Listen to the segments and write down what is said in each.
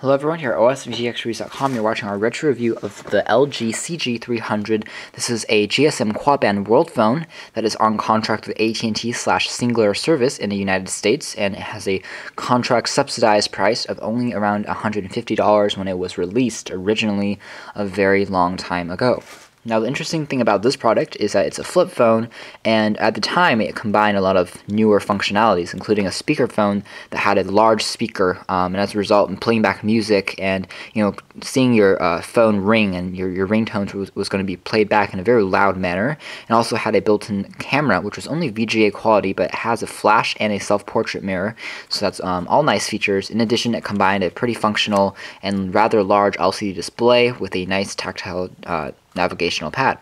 Hello everyone, here at OSVGXreviews.com. You're watching our retro review of the LG CG300. This is a GSM quad-band world phone that is on contract with AT&T slash Cingular service in the United States, and it has a contract subsidized price of only around $150 when it was released originally a very long time ago. Now the interesting thing about this product is that it's a flip phone and at the time it combined a lot of newer functionalities including a speakerphone that had a large speaker um, and as a result in playing back music and you know seeing your uh, phone ring and your, your ringtones was, was going to be played back in a very loud manner and also had a built-in camera which was only VGA quality but has a flash and a self-portrait mirror so that's um, all nice features. In addition it combined a pretty functional and rather large LCD display with a nice tactile uh, navigational pad.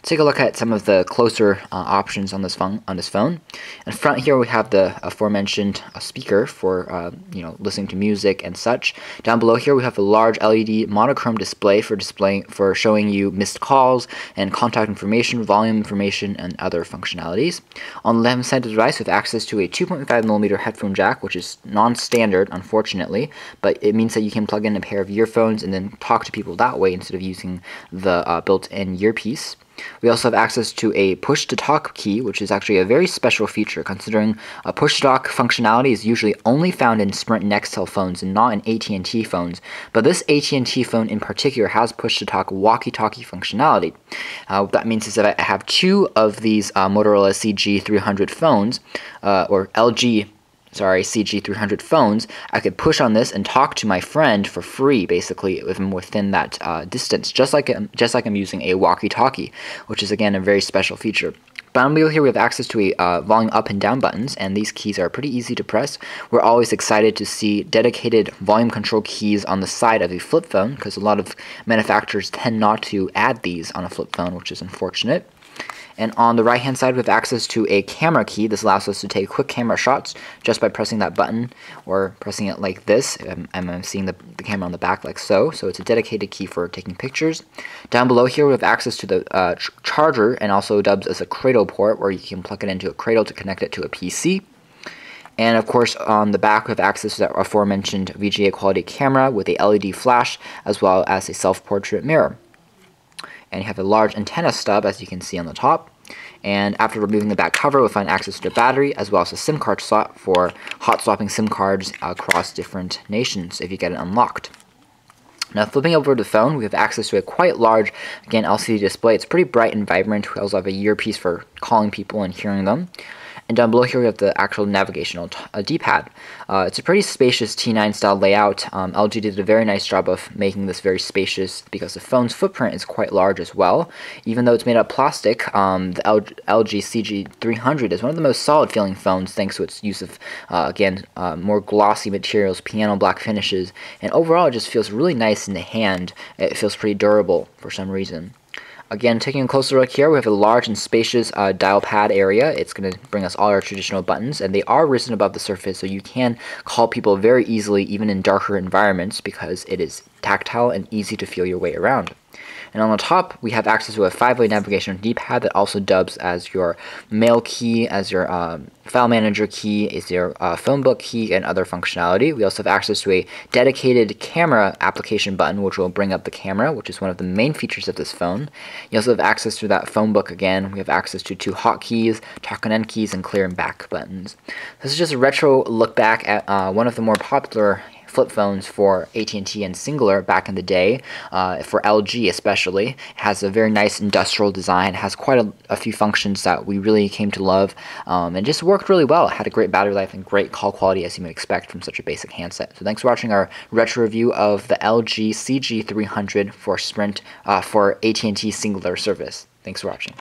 Let's take a look at some of the closer uh, options on this phone. On this phone, in front here we have the aforementioned uh, speaker for uh, you know listening to music and such. Down below here we have a large LED monochrome display for displaying for showing you missed calls and contact information, volume information, and other functionalities. On the left side of the device, we have access to a 2.5 millimeter headphone jack, which is non-standard, unfortunately, but it means that you can plug in a pair of earphones and then talk to people that way instead of using the uh, built-in earpiece. We also have access to a push-to-talk key, which is actually a very special feature considering a push-to-talk functionality is usually only found in Sprint Nextel phones and not in AT&T phones. But this AT&T phone in particular has push-to-talk walkie-talkie functionality. Uh, what that means is that I have two of these uh, Motorola CG300 phones, uh, or LG sorry, CG300 phones, I could push on this and talk to my friend for free, basically, within that uh, distance, just like, I'm, just like I'm using a walkie-talkie, which is, again, a very special feature. Down wheel here we have access to a uh, volume up and down buttons and these keys are pretty easy to press. We're always excited to see dedicated volume control keys on the side of a flip phone because a lot of manufacturers tend not to add these on a flip phone which is unfortunate. And on the right hand side, we have access to a camera key. This allows us to take quick camera shots just by pressing that button or pressing it like this. I'm, I'm seeing the, the camera on the back like so. So it's a dedicated key for taking pictures. Down below here, we have access to the uh, ch charger and also dubs as a cradle port where you can plug it into a cradle to connect it to a PC. And of course, on the back, we have access to that aforementioned VGA quality camera with a LED flash, as well as a self-portrait mirror and you have a large antenna stub as you can see on the top. And after removing the back cover, we'll find access to the battery as well as a SIM card slot for hot swapping SIM cards across different nations if you get it unlocked. Now flipping over the phone, we have access to a quite large, again, LCD display. It's pretty bright and vibrant. We also have a earpiece for calling people and hearing them. And down below here we have the actual navigational uh, D-pad. Uh, it's a pretty spacious T9 style layout. Um, LG did a very nice job of making this very spacious because the phone's footprint is quite large as well. Even though it's made out of plastic, um, the LG, CG300 is one of the most solid feeling phones thanks to its use of, uh, again, uh, more glossy materials, piano black finishes, and overall it just feels really nice in the hand. It feels pretty durable for some reason. Again, taking a closer look here, we have a large and spacious uh, dial pad area. It's going to bring us all our traditional buttons, and they are risen above the surface, so you can call people very easily, even in darker environments, because it is tactile and easy to feel your way around. And on the top, we have access to a five-way navigation D-pad that also dubs as your mail key, as your um, file manager key, is your uh, phone book key, and other functionality. We also have access to a dedicated camera application button, which will bring up the camera, which is one of the main features of this phone. You also have access to that phone book again. We have access to two hotkeys, talk and end keys, and clear and back buttons. This is just a retro look back at uh, one of the more popular flip phones for AT&T and Cingular back in the day, uh, for LG especially. It has a very nice industrial design, has quite a, a few functions that we really came to love, um, and just worked really well. It had a great battery life and great call quality as you might expect from such a basic handset. So thanks for watching our retro review of the LG CG300 for Sprint uh, for AT&T Cingular service. Thanks for watching.